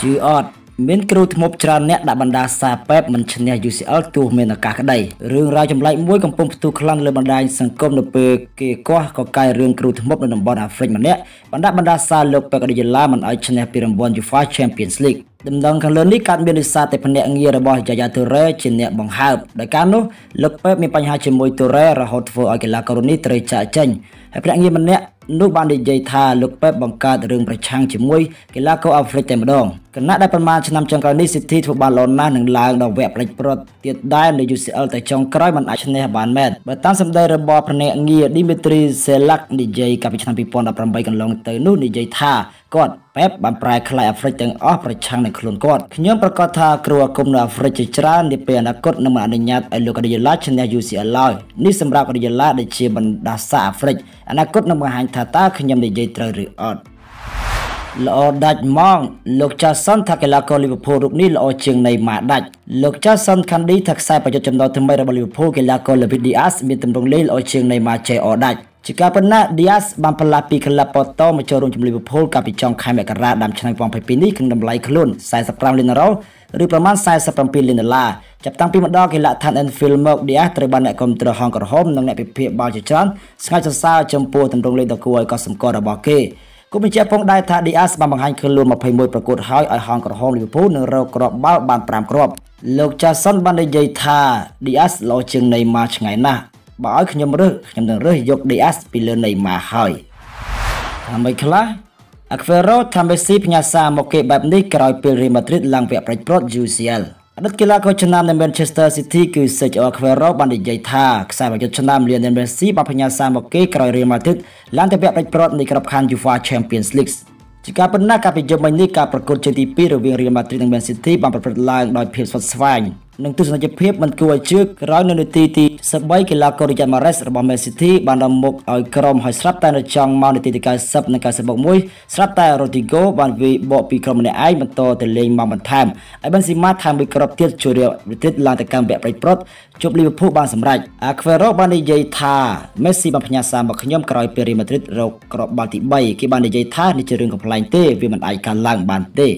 ជឿអត់មានគ្រូធ្មប់ច្រើនអ្នកដាក់បណ្ដាសាប៉ែបមិនឈ្នះ UCL ទោះមានឱកាសក្តីរឿងរ៉ាវចម្លែកមួយកំពុងផ្ទុះខ្លាំងលើបណ្ដាញសង្គមនៅពេលគេកោះក៏កាយរឿងគ្រូធ្មប់នៅតំបន់អាហ្វ្រិកម្នាក់បណ្ដាបណ្ដាសាលោកពេកឌីយ៉ាឡាមិនឲ្យឈ្នះពីរង្វាន់ UEFA Champions League ដំណងខាងលើនេះកើតមានដោយសារតែភ្នាក់ងាររបស់យ៉ាយ៉ាតូរ៉េជាអ្នកបង្ហើបដោយការនោះលោកពេបមានបញ្ហាជាមួយតូរ៉េរហូតធ្វើឲ្យកីឡាករនេះត្រូវចាកចេញហើយភ្នាក់ងារម្នាក់នោះបាននិយាយថាលោកពេបបង្កើតរឿងប្រឆាំងជាមួយកីឡាករអាហ្វ្រិកតែម្ដងគណៈដែលប្រមាណឆ្នាំចុងក្រោយនេះ City ធ្វើបានល្អណាស់នឹងឡើងដល់វគ្គផ្លេចព្រាត់ទៀតដែរនៅ UCL តែចុងក្រោយមិនអាចឈ្នះបានមែនបើតាមសម្ដីរបស់ភ្នាក់ងារ Dimitri Selak និយាយកាលពីឆ្នាំ2018កន្លងទៅនោះនិយាយថាគាត់ប៉េបបានប្រែក្លាយអាហ្វ្រិកទាំងអស់ប្រឆាំងនឹងខ្លួនគាត់ខ្ញុំប្រកាសថាគ្រូអាគមនៅអាហ្វ្រិកជាច្រើននាពេលអនាគតនឹងមិនអនុញ្ញាតឲ្យលោកកាឌីយ៉ាឡាឈ្នះ UCL ឡើយនេះសម្រាប់កាឌីយ៉ាឡាដែលជាបណ្ដាសាអាហ្វ្រិកអនាគតនឹងបង្ហាញថាតើខ្ញុំនិយាយត្រូវឬអត់ ល្អដាច់ម៉ងលោកចាសុនថាកីឡាករលីវើពូលរូបនេះល្អជាងនៃម៉ាដាច់លោកចាសុនខាន់ឌីថាខ្សែប្រយុទ្ធចំណោទថ្មីរបស់លីវើពូលកីឡាករលីវីឌីអាសមានទម្រង់លេងល្អជាងនៃម៉ាជេអដាច់ជាការប៉ុណ្ណា Diaz បានផ្លាស់ពីក្លឹប Porto មកចូលរួមជាមួយ Liverpool កាលពីចុងខែមករាដើមឆ្នាំ2022នេះក្នុងតម្លៃខ្លួន45លានដុល្លារឬប្រមាណ47លានដុល្លារចាប់តាំងពីម្ដងកីឡាដ្ឋាន Anfield មក Diaz ត្រូវបានអ្នកគ្រប់គ្រងហងក្រហមនិងអ្នកពិភាក្សាបាល់ជាច្រើនស្ងើចសរសើរចំពោះទម្រង់លេងដ៏គួរឲ្យកត់សម្គាល់របស់គេ គូបញ្ជាក់ផងដែរថា Diaz បានបង្ហាញខ្លួន21ប្រកួតហើយឲ្យហងក្រហម Liverpool នឹងរកគ្រាប់បាល់បាន5គ្រាប់លោក Jason បាននិយាយថា Diaz ល្អជាង Neymar ឆ្ងាយណាស់បើឲ្យខ្ញុំរើសខ្ញុំនឹងរើសយក Diaz ពីលើ Neymar ហើយតាមមិនខ្លះ Aguero ថា Messi ផ្ញើសារមកគេបែបនេះក្រោយពេល Real Madrid ឡើងវគ្គប្រាច់ព្រាត់ UCL អតីតកីឡាករឆ្នាំនៃ Manchester City គឺ Sergio Aguero បាននិយាយថាខ្សែប្រយុទ្ធឆ្នាំ Lionel Messi បានផ្ញើសារមកគេក្រោយ Real Madrid ឡើងទៅវគ្គប្រាច់ព្រាត់នៃក្របខ័ណ្ឌ UEFA Champions League ជាការប៉ុណ្ណាកាលពីយប់មិញនេះការប្រកួតជើងទី2រវាង Real Madrid និង Man City បានប្រព្រឹត្តឡើងដោយភាពស្វិតស្វាញ និងទស្សនវិជ្ជាមិនគួរឲ្យជឿក្រោយនៅនាទីទី13កីឡាករ Riyad Mahrez របស់ Man City បានដល់មុខឲ្យក្រុមហើយស្រាប់តែនៅចុងម៉ោងនាទីទី90និង 90+1 ស្រាប់តែ Rodrigo បានវាយបកពីក្រុមម្នាក់ឯងបន្តទៅលេងមកបន្ថែមហើយ Benzema ថែមមួយគ្រាប់ទៀតជួយ Real Madrid ឡើងទៅកាន់វគ្គប្រៃប្រត់ជប់ Liverpool បានសម្រេច Aguero បាននិយាយថា Messi បានផ្ញើសារមកខ្ញុំក្រោយពេល Real Madrid រកគ្រាប់បាល់ទី3គេបាននិយាយថានេះជារឿងកំ pl ែងទេវាមិនអាចកើតឡើងបានទេ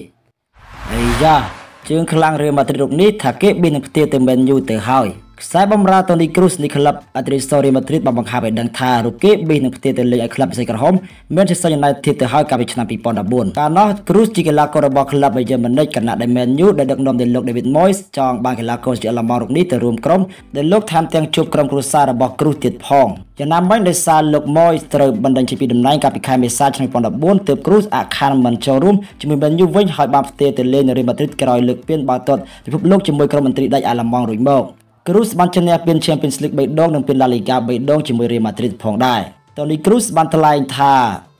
អីយ៉ា ជើងខ្លាំងរៀលម៉ាឌ្រីតរូបនេះថាគេប៊ីនឹងផ្ទាទៅមែនយូទៅហើយ ខ្សែបំរើតូនីគ្រូសនៃក្លឹបអាត្រីសូរីម៉ាឌ្រីតបានបង្ហាញឲ្យដឹងថារូបគេប៊ីនឹងផ្ទាទៅលេងឲ្យក្លឹបផ្សេងក្រហមមានជាសញ្ញាណៃធីទៅហើយកាលពីឆ្នាំ2014កាលនោះគ្រូសជាកីឡាកររបស់ក្លឹបបៃយឺម៉ានិចគណៈដែលមែនយូដែលដឹកនាំដោយលោក David Moyes ចង់បានកីឡាករជាអឡម៉ង់រូបនេះទៅរួមក្រុមដែលលោកថែមទាំងជួបក្រុមគ្រួសាររបស់គ្រូសទៀតផងយ៉ាងណាមិញដោយសារលោក Moyes ត្រូវបណ្ដឹងចេញពីតំណែងកាលពីខែមេសាឆ្នាំ2014ទើបគ្រូសអាខានមិនចូលរួមជាមួយមែនយូវិញហើយបានផ្ទេទៅលេងនៅរីម៉ាឌ្រីតក្រោយលើកពានបាល់ទាត់ពិភពលោកជាមួយក្រុមមន្ត្រីដាច់អាឡម៉ង់រួចមក គ្រូសបានឈ្នះពាន Champions League 3ដងនិងពាន La Liga 3ដងជាមួយ Real Madrid ផងដែរតូនីគ្រូសបានថ្លែងថា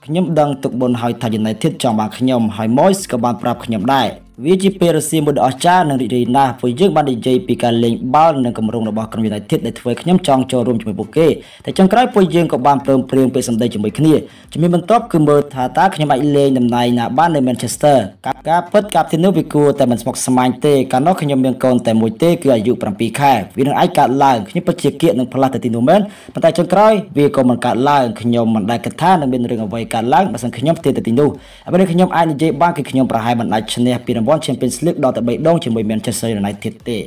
ខ្ញុំដឹងទុកបុណ្យឲ្យថា United ចង់បានខ្ញុំហើយ Moyes ក៏បានប្រាប់ខ្ញុំដែរ វាជាពេលរសៀលមួយដ៏អស្ចារ្យនិងរីករាយណាស់ព្រោះយើងបាននិយាយពីការលេងបាល់និងគម្រោងរបស់ក្រុម United ដែលធ្វើខ្ញុំចង់ចូលរួមជាមួយពួកគេតែចុងក្រោយពួកយើងក៏បានព្រមព្រៀងពេលសម្ដីជាមួយគ្នាជំនាញបន្ទាប់គឺមើលថាតើខ្ញុំអាចលេងតំណែងណាបាននៅ Manchester ការការពិតការទីនោះវាគួរតែមិនស្មុគស្មាញទេកាលនោះខ្ញុំមានកូនតែមួយទេគឺអាយុ7ខែវានឹងអាចកើតឡើងខ្ញុំពិតជាគៀកនឹងផ្លាស់ទៅទីនោះមែនប៉ុន្តែចុងក្រោយវាក៏មិនកើតឡើងខ្ញុំមិនដែលគិតថានឹងមានរឿងអ្វីកើតឡើងបើមិនខ្ញុំផ្ទេទៅទីនោះអ្វីដែលខ្ញុំអាចនិយាយបានគឺខ្ញុំប្រហែលមិនអាចឈ្នះពីរង្វាន់ Champions League ដល់ទៅ3ដងជាមួយ Manchester United ទេ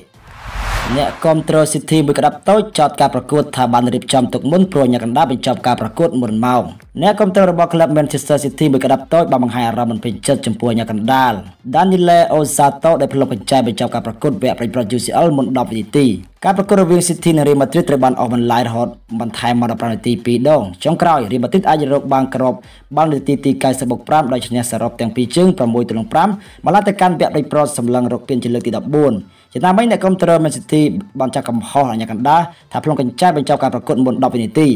អ្នកគ្រប់គ្រង City មួយក្តាប់តូចចោទការប្រកួតថាបានរៀបចំទុកមុនព្រោះអ្នកកណ្ដាលបញ្ចប់ការប្រកួតមុនម៉ោងអ្នកគ្រប់គ្រងរបស់ក្លឹប Manchester City មួយក្តាប់តូចបានបង្ហាញអារម្មណ៍មិនពេញចិត្តចំពោះអ្នកកណ្ដាល Daniele Osato ដែលផ្លុកបញ្ចែបញ្ចប់ការប្រកួតវគ្គប្រជ UCL មុន10វិនាទីការប្រកួតរវាង City និង Real Madrid ត្រូវបានអស់បន្លាយរហូតបន្ថែមមក15នាទី2ដងចុងក្រោយ Real Madrid អាចរកបានគ្រាប់បាល់នាទីទី 90+5 ដោយឈ្នះសរុបទាំងពីរជើង6ទៅ5មកឡើងទៅកាន់វគ្គប្រជប្រសម្លឹងរកពានជាលើកទី14 ជាតាមវិញអ្នកគ្រប់គ្រង Man City បានចាក់កំហុសអញ្ញាកណ្ដាលថាផ្លុំកញ្ចែបញ្ចប់ការប្រកួតមុន10វិនាទី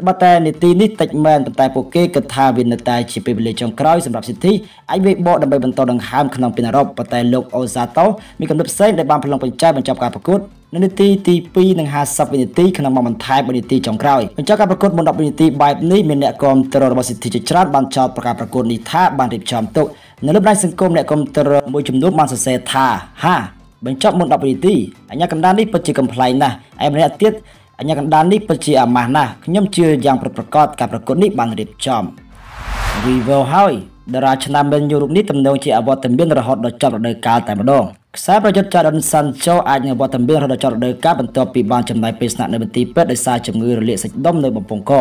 ត្បិតតែនីតិនេះតិចមែនប៉ុន្តែពួកគេគិតថាវានៅតែជាពេលវេលាចុងក្រោយសម្រាប់ City អាចវាយបកដើម្បីបន្តដង្ហើមក្នុងពីអឺរ៉ុបប៉ុន្តែលោក Osato មានកំណត់ផ្សេងដែលបានផ្លុំបញ្ចែបញ្ចប់ការប្រកួតនៅនាទីទី2និង50វិនាទីក្នុងមួយបន្ថែម1នាទីចុងក្រោយបញ្ចប់ការប្រកួតមុន10វិនាទីបែបនេះមានអ្នកគាំទ្ររបស់ City ជាច្រើនបានចោទប្រកាសប្រកួតនេះថាបានរៀបចំទុកនៅលើបណ្ដាញសង្គមអ្នកគាំទ្រមួយចំនួនបានសរសេរថាហា បញ្ចប់មុន10វិនាទីអញ្ញាកណ្ដាលនេះពិតជាកំ pl ែងណាស់ឯម្នាក់ទៀតអញ្ញាកណ្ដាលនេះពិតជាអាម៉ាស់ណាស់ខ្ញុំជឿយ៉ាងប្រកបការប្រកួតនេះបានរៀបចំ Vivo ហើយតារាឆ្នាំមែនយូរូបនេះទំនងជាអវត្តមានរហូតដល់ចប់រដូវកាលតែម្ដង ខ្សែប្រយុទ្ធចាដុនសាន់ជូអាចនឹងវត្តមានរហូតដល់ចប់រដូវកាលបន្ទាប់ពីបានចំណាយពេលស្នាក់នៅមន្ទីរពេទ្យដោយសារជំងឺរលាកសាច់ដុំនៅបំពង់ក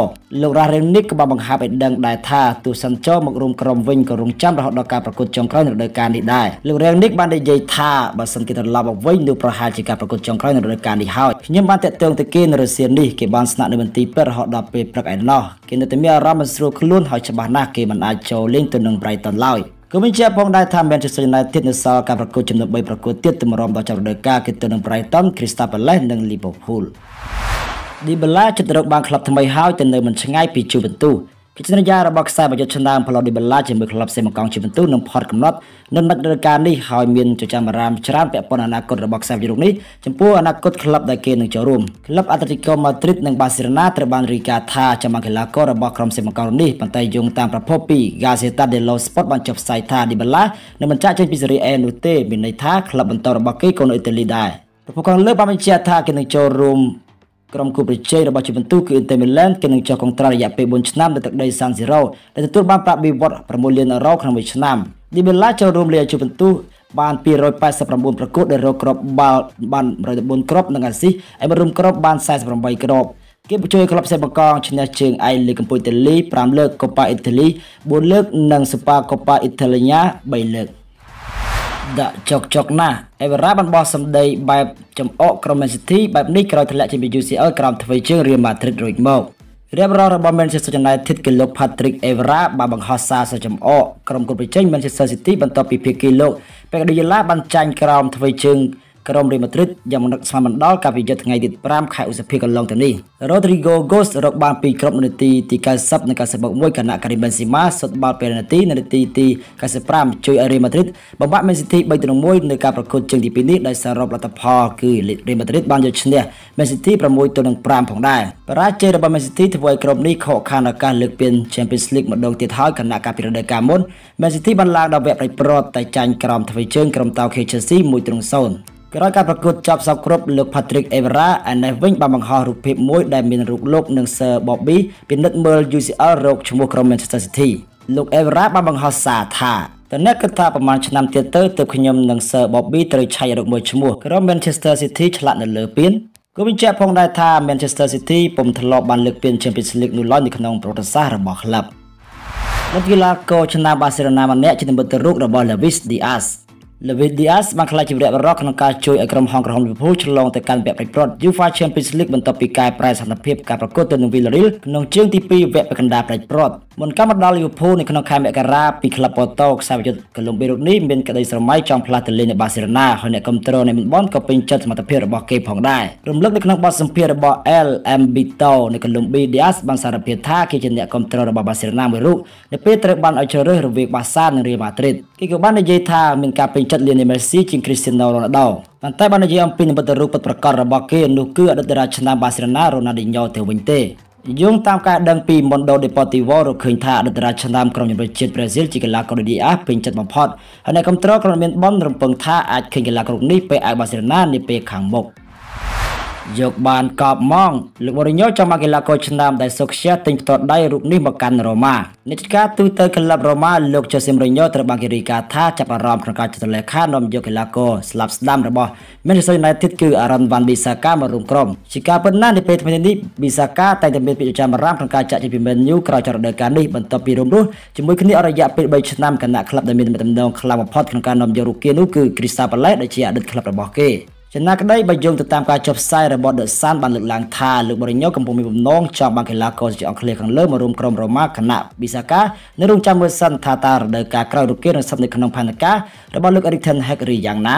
លោករ៉ារ៉េនីកក៏បានបង្ហាប់ឲ្យដឹងដែរថាទូសាន់ជូមករួមក្រុមវិញក៏រងចាំរហូតដល់ការប្រកួតចុងក្រោយនៅរដូវកាលនេះដែរលោករ៉េនីកបាននិយាយថាបើសិនគេត្រឡប់មកវិញនោះប្រហែលជាការប្រកួតចុងក្រោយនៅរដូវកាលនេះហើយខ្ញុំបានតាក់ទងទៅគេនៅរសៀលនេះគេបានស្នាក់នៅមន្ទីរពេទ្យរហូតដល់ពេលព្រឹកឯណោះគេនៅតែមានអារម្មណ៍មិនស្រួលខ្លួនហើយច្បាស់ណាស់គេមិនអាចចូលលេងទៅនឹង Brighton ឡើយ ក៏មានជាផងដែរថា Manchester United នៅសល់ការប្រកួតចំនួន3ប្រកួតទៀតទម្រាំដល់ចប់រដូវកាលគឺទៅនឹង Brighton, Crystal Palace និង Liverpool. Dybala ចិត្តរកបានក្លឹបថ្មីហើយទៅនៅមិនឆ្ងាយពី Juventus កិច្ចសន្យារបស់ខ្សែប្រយុទ្ធឆ្នាំ Paulo Dybala ជាមួយក្លឹបសេម៉កង់ជីវិនទូនឹងផុតកំណត់នៅនិចរការនេះហើយមានចចាមអារ៉ាមច្រើនពាក់ព័ន្ធអនាគតរបស់ខ្សែប្រយុទ្ធនេះចំពោះអនាគតក្លឹបដែលគេនឹងចូលរួមក្លឹប Atletico Madrid និង Barcelona ត្រូវបានរីកាថាចាំបានកីឡាកររបស់ក្រុមសេម៉កង់នេះប៉ុន្តែយោងតាមប្រភពពី Gazzetta dello Sport បានចុះផ្សាយថា Dybala នឹងបញ្ជាក់ចេញពី Serie A នោះទេមានន័យថាក្លឹបបន្តរបស់គេក៏នៅអ៊ីតាលីដែរប្រពន្ធខាងលើបានបញ្ជាក់ថាគេនឹងចូលរួម ក្រុមគូប្រជែងរបស់ជូវិនទូគឺ Inter Milan គេនឹងចុះកុងត្រារយៈពេល4ឆ្នាំនៅទឹកដី San Siro ដែលទទួលបានប្រាក់បៀវត្ស6លានអឺរ៉ូក្នុងមួយឆ្នាំ Di Bella ចូលរួមលាជូវិនទូបាន289ប្រកួតដែលរកគ្រាប់បាល់បាន114គ្រាប់និងអាស៊ីសហើយបានរួមគ្រាប់បាន48គ្រាប់គេបញ្ជួយក្លឹបសេបកងឈ្នះជើងឯលីកកម្ពុជាអ៊ីតាលី5លើកកូប៉ាអ៊ីតាលី4លើកនិងស៊ូប៉ាកូប៉ាអ៊ីតាលីញ៉ា3លើក ដាក់ចុកចុកណាស់អេវរ៉ាបានបោះសម្ដីបែបចំអកក្រុម Man City បែបនេះក្រោយធ្លាក់ចេញពី UCL ក្រោមធ្វើជើង Real Madrid រួចមករៀបរាប់របស់ Manchester United គឺលោក Patrick Evra បានបង្ហោះសារសចំអកក្រុមគូប្រជែង Manchester City បន្ទាប់ពីភាគីលោក Pep Guardiola បានចាញ់ក្រោមធ្វើជើង ក្រុមរ៉េម៉ាឌ្រីតយ៉ាងមិននឹកស្មានមិនដល់កាលពីយប់ថ្ងៃទី5ខែឧសភាកន្លងទៅនេះ Rodrigo Goes រកបានពីក្រុមនាទីទី90និង91គណៈ Karim Benzema សុទ្ធបាល់ពេលនាទីនៅនាទីទី95ជួយឲ្យរ៉េម៉ាឌ្រីតបំផាក់ Man City 3ទៅ1នៅការប្រកួតជើងទី2នេះដោយសាររ៉ូបលទ្ធផលគឺរ៉េម៉ាឌ្រីតបានយកឈ្នះ Man City 6ទៅនឹង5ផងដែរបរាជ័យរបស់ Man City ធ្វើឲ្យក្រុមនេះខកខានឱកាសលើកពាន Champions League ម្ដងទៀតហើយគណៈកាលពីរដូវកាលមុន Man City បានឡើងដល់វគ្គប្រត់តែចាញ់ក្រោមធ្វើជើងក្រុមតៅ Chelsea 1-0 ក្រោយការប្រកួតចប់សពគ្រប់លោក Patrick Evra ឯនេះវិញបានបង្ហោះរូបភាពមួយដែលមានរូបលោកនិង Sir Bobby ពិនិត្យមើល UCL រោគឈ្មោះក្រុម Manchester City លោក Evra បានបង្ហោះសារថាតើអ្នកគិតថាប្រហែលឆ្នាំទៀតទៅទើបខ្ញុំនិង Sir Bobby ត្រូវឆៃរោគមួយឈ្មោះក្រុម Manchester City ឆ្លាក់នៅលើពានក៏បញ្ជាក់ផងដែរថា Manchester City ពុំធ្លាប់បានលើកពាន Champions League នោះឡើយនៅក្នុងប្រវត្តិសាស្ត្ររបស់ក្លឹបលោកកីឡាករឆ្នាំបាសេឡូណាម្នាក់ជានិមិត្តរូបរបស់ Luis Diaz Luis Diaz បានក្លាយជាវីរៈបរិះក្នុងការជួយឲ្យក្រុមហង្សក្រហម Liverpool ឆ្លងទៅកាន់វគ្គប្រព្រឹត្ត UEFA Champions League បន្ទាប់ពីកែប្រែស្ថានភាពការប្រកួតទៅនឹង Villarreal ក្នុងជើងទី2វគ្គប្រកណ្ដាលប្រព្រឹត្តមុនការមកដល់ Liverpool នៅក្នុងខែមករាពីក្លឹប Porto ខ្សែប្រយុទ្ធកូឡុំប៊ីរូបនេះមានក្តីស្រមៃចង់ផ្លាស់ទៅលេងនៅ Barcelona ហើយអ្នកគ្រប់គ្រងនៃមិនបនក៏ពេញចិត្តសមត្ថភាពរបស់គេផងដែររំលឹកនៅក្នុងបទសម្ភាសន៍របស់ El Ambito នៅកូឡុំប៊ី Diaz បានសារភាពថាគេជាអ្នកគ្រប់គ្រងរបស់ Barcelona មួយរូបនៅពេលត្រូវបានឲ្យជ្រើសរើសរវាង Barca និង Real Madrid គេក៏បាននិយាយថាមានការពេញចិត្ត Lionel Messi ជាង Cristiano Ronaldo ប៉ុន្តែបាននិយាយអំពីនិមិត្តរូបពិតប្រាកដរបស់គេនោះគឺអតីតតារាឆ្នាំ Barcelona Ronaldinho ទៅវិញទេយោងតាមការដឹងពី Mundo Deportivo រកឃើញថាអតីតរាជឆ្នាំក្រុមជម្រើសជាតិប្រេស៊ីលជាកីឡាករឌីអាពេញចិត្តបំផុតហើយអ្នកគ្រប់គ្រងក្រុមមានបនរំពឹងថាអាចឃើញកីឡាករនេះពេលឲ្យបាសេឡូណានាពេលខាងមុខ យកបានកប់ម៉ងលោកបរិញោចង់មកកីឡាករឆ្នាំដែលសុខជាទិញផ្ទាល់ដៃរូបនេះមកកាន់រ៉ូម៉ាអ្នកចាត់ការទូទៅក្លឹបរ៉ូម៉ាលោកជូសេមរិញោត្រូវបានគេរាយការណ៍ថាចាប់អារម្មណ៍ក្នុងការចុះលេខានាំយកកីឡាករស្លាប់ស្ដាំរបស់ Manchester United គឺ Aaron Van Bissaka មករួមក្រុមជាការពិតណាស់នៅពេលថ្មីនេះ Bissaka តែងតែមានពាក្យចាំអារម្មណ៍ក្នុងការចាក់ចេញពី Man U ក្រោយចរដូវកាលនេះបន្ទាប់ពីរួមរស់ជាមួយគ្នាអស់រយៈពេល3ឆ្នាំគណៈក្លឹបដែលមានទំនងខ្លាំងបំផុតក្នុងការនាំយករូបគេនោះគឺ Crystal Palace ដែលជាអតីតក្លឹបរបស់គេ ចំណាក្តីបើយោងទៅតាមការចុះផ្សាយរបស់ The Sun បានលើកឡើងថាលោកបរិញោកំពុងមានបំណងចង់បានកីឡាករជាអង់គ្លេសខាងលើមករួមក្រុមរ៉ូម៉ាគណៈប៊ីសាកានៅរងចាំមើលសិនថាតើរដូវកាលក្រោយរូបគេនឹងស្ថិតនៅក្នុងផែនការរបស់លោក Erik ten Hag ឬយ៉ាងណា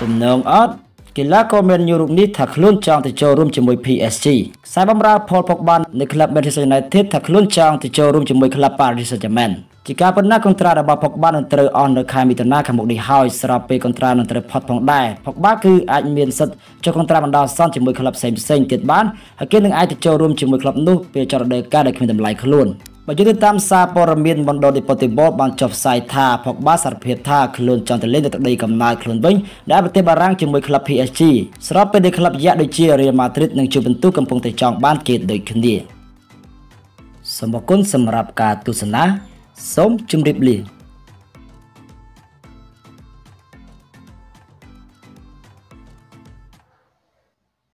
ទំនងអត់កីឡាករមានញូរូបនេះថាខ្លួនចង់ទៅចូលរួមជាមួយ PSG ខ្សែបម្រើ Paul Pogba នៅក្លឹប Manchester United ថាខ្លួនចង់ទៅចូលរួមជាមួយក្លឹប Paris Saint-Germain ជាការប៉ុណ្ណាកុងត្រារបស់ផុកបានឹងត្រូវអស់នៅខែមិថុនាខាងមុខនេះហើយស្របពេលកុងត្រានឹងត្រូវផុតផងដែរផុកបាគឺអាចមានសិទ្ធិចុះកុងត្រាបណ្ដោះអាសន្នជាមួយក្លឹបផ្សេងផ្សេងទៀតបានហើយគេនឹងអាចទៅចូលរួមជាមួយក្លឹបនោះពេលចរដូវកាលដែលគ្មានតម្លៃខ្លួនបើយោងទៅតាមសារព័ត៌មាន Mundo Deportivo បានចុះផ្សាយថាផុកបាសារភាពថាខ្លួនចង់ទៅលេងនៅទឹកដីកំណើតខ្លួនវិញដែលប្រទេសបារាំងជាមួយក្លឹប PSG ស្របពេលដែលក្លឹបយក្សដូចជា Real Madrid និង Juventus កំពុងតែចង់បានគេដូចគ្នាសូមអរគុណសម្រាប់ការទស្សនា សូមជម្រាបលា